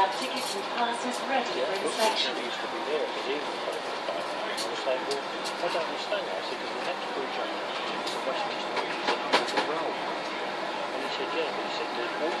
have tickets and passes ready yeah, for inspection. He used to be there, but he was told to start there. And I was saying, well, I don't understand that. I said, because the next bridge over to the Westminster Bridge, is under the road. And he said, yeah, but he said, there's water